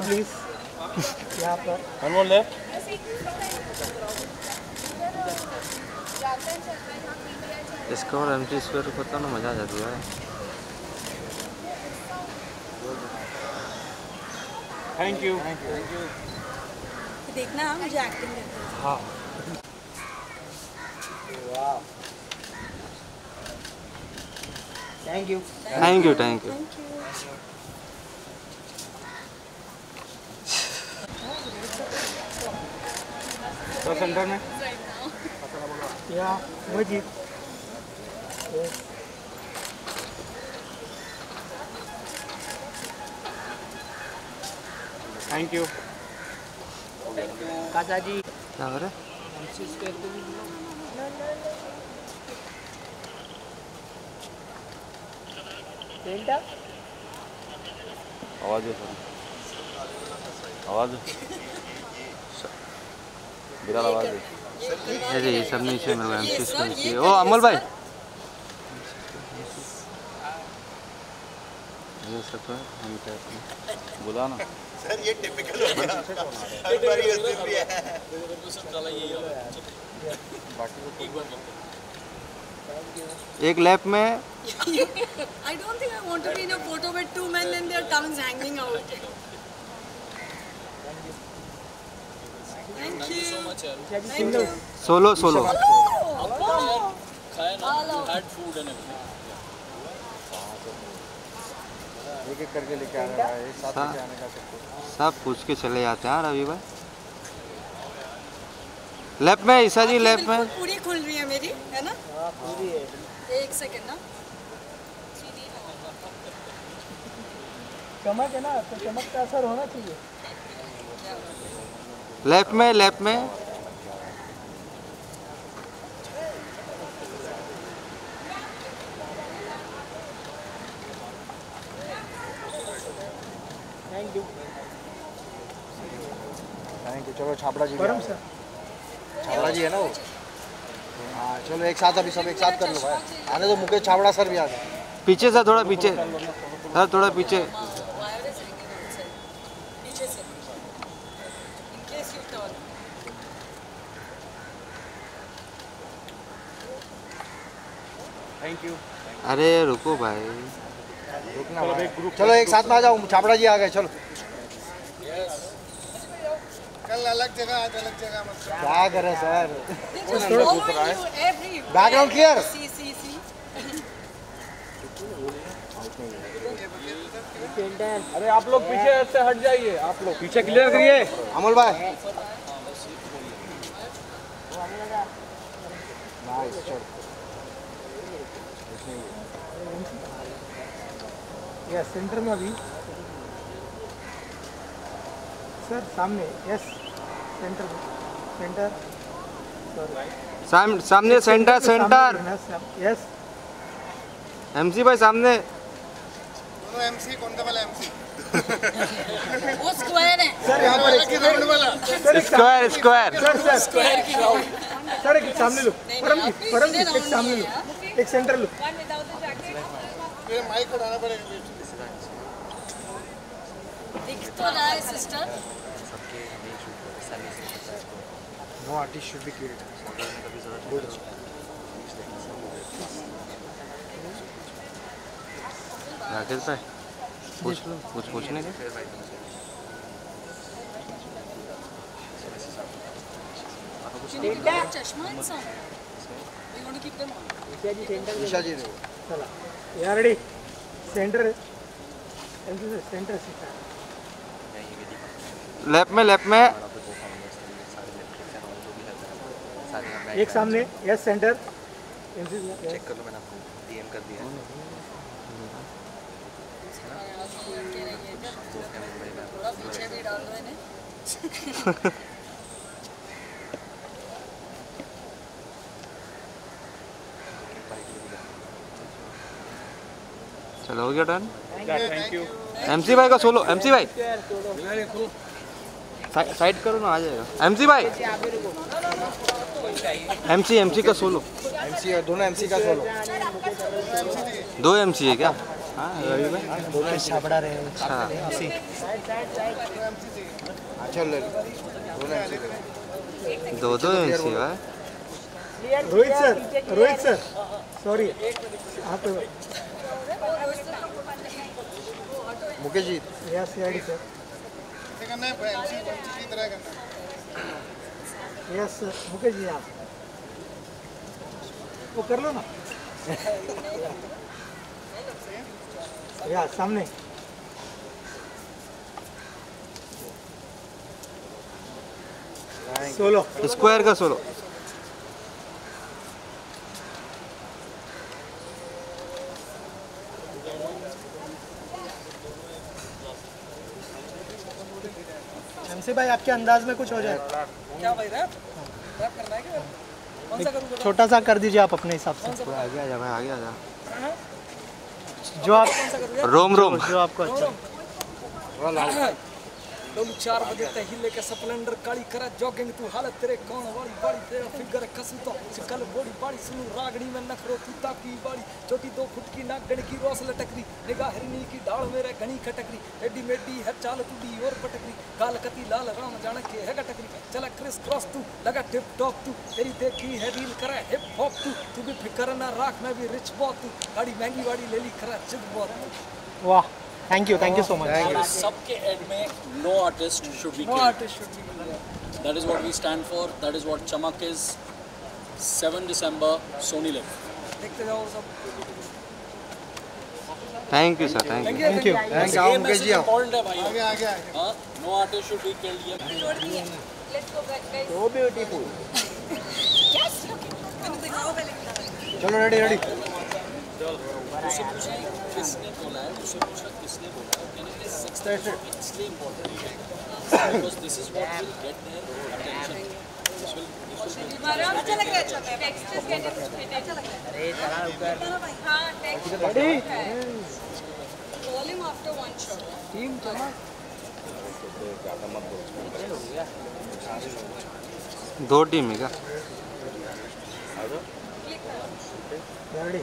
please. यहाँ पर. इसका और एम टी स्क्वायर को पता ना मज़ा आ जाती है Thank you. देखना हाँ, मुझे एक्टिंग करते हैं। thank you thank you thank you thank you तो सेंटर में या मजीद थैंक यू काका जी क्या करे सेंटर आवाज है आवाज़ बिलाल आवाज़ है अरे ये सब नहीं चाहिए मेरे को चाहिए। ओ अमल भाई। ये सब है हम क्या करें? बुला ना। एक एक लैप में I don't think I want to be in a photo with two men and their tongues hanging out thank you so much solo solo सब पूछ के चले जाते हैं रवि भाई। लेफ़्ट में ईशा जी लेफ़्ट में। पूरी खुल रही मेरी है ना? हाँ पूरी है। एक सेकंड ना। चमक है ना तो चमक का असर होना चाहिए। लैप में लैप में। थैंक यू थैंक यू चलो छापड़ा जी। छापड़ा जी है ना वो? हाँ चलो एक साथ अभी सब एक साथ कर लो भाई। आने तो मुकेश छापड़ा सर भी आ गए पीछे से थोड़ा पीछे। सर थोड़ा पीछे। थैंक यू अरे रुको भाई। रुकना चलो एक साथ में आ जाओ। छापड़ा जी आ गए चलो। अलग जगह आज अलग जगह मत क्या करे सर? See, see. अरे आप लोग पीछे से हट जाइए। आप लोग पीछे क्लियर करिए। अमोल भाई। नाइस यस सेंटर में अभी। सर सामने यस सेंटर सेंटर साम, सामने सेंटर सेंटर यस एमसी भाई सामने। दोनों एमसी कौन सा वाला एमसी वो स्क्वायर है। सर यहाँ पर एक राउंड वाला। Square square sir sir square की सर एक सामने लो। परम जी परम जी एक सामने लो। एक सेंटर लो। फिर माइक उठाना पड़ेगा। दिख तो रहा है sister no artist should be creative Rakesh भाई पूछ लो कुछ पूछने के? You need to wear chashma and some. You want to keep them on. Isha ji चला। यार ready. Centre centre centre lap में लैप में। एक सामने यस सेंटर चेक कर लो मैंने आपको डीएम कर दिया। थोड़ा पीछे भी डाल दो इन्हें चलो हो गया डन थैंक यू एमसी भाई का सोलो एमसी भाई साइड करो ना आ जाएगा। एमसी भाई। एमसी एमसी का सोलो एमसी दोनों एमसी का सोलो दो एमसी है क्या? हाँ रवि भाई दोनों छाबड़ा रहे अच्छा दो दो एम सी है। Rohit sir Rohit sir sorry आप मुकेश जी। या सी सर करना है एम सी की तरह करना यस मुकेश जी आप। वो कर लो ना। या सामने। सोलो स्क्वायर का सोलो एमसी भाई आपके अंदाज में कुछ हो जाए। क्या भाई रैप? रैप करना है क्या? कौन सा करूँ? छोटा सा कर दीजिए आप अपने हिसाब से। आ गया आ जा भाई आगे आ जा जो आप कौन सा करूँ? यार रोम रोम। जो आपको अच्छा लोग चार बजे तक हिले के स्प्लेंडर काली करा जॉगिंग तू हालत तेरे कौन वाली बाड़ी? तेरा फिगर कसू तो कल बॉडी बाड़ी सुनू, रागड़ी में नखरो तू ताकी बाड़ी। छोटी दो फुट की नाक गण की रोस लटकरी, निगाह हिरनी की डाल मेरे घनी खटकरी। एडी मेडी है चाल तुडी और पटकरी काल कती लाल राम जान के है गटकरी। चला क्रिस क्रॉस तू, लगा टिप टॉप तू, तेरी देखी है रील करा हिप हॉप तू। तू भी फिकर ना राख, मैं भी रिच बॉट तू। गाड़ी महँगी वाड़ी ले ली करा जिद बॉट वाह। Thank you thank you so much सबके एड में no artist should be no artist should be that is what we stand for that is what Chamak is 7 December Sony LIV देखते जाओ सब। Thank you sir thank you thank you thank you Mukesh ji आओ important है भाई आगे आगे आगे। हाँ no artist should be killed ये so beautiful. चलो रेडी रेडी पूछा किसने बोला है? उससे पूछा किसने बोला है? सिक्स इसलिए इम्पोर्टेंट है because this is what will get their attention this will this will अच्छा लग रहा है अच्छा टेक्स्ट इज़ गेटिंग अच्छा लग रहा है अरे चला ऊपर हाँ text volume after one shot team चला दो टीम है क्या? रेडी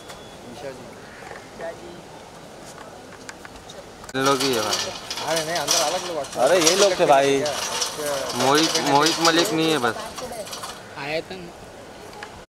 लोग ही है भाई अरे नहीं अंदर अलग लोग अरे ये लोग थे भाई। मोहित मोहित मलिक नहीं है बस। आया था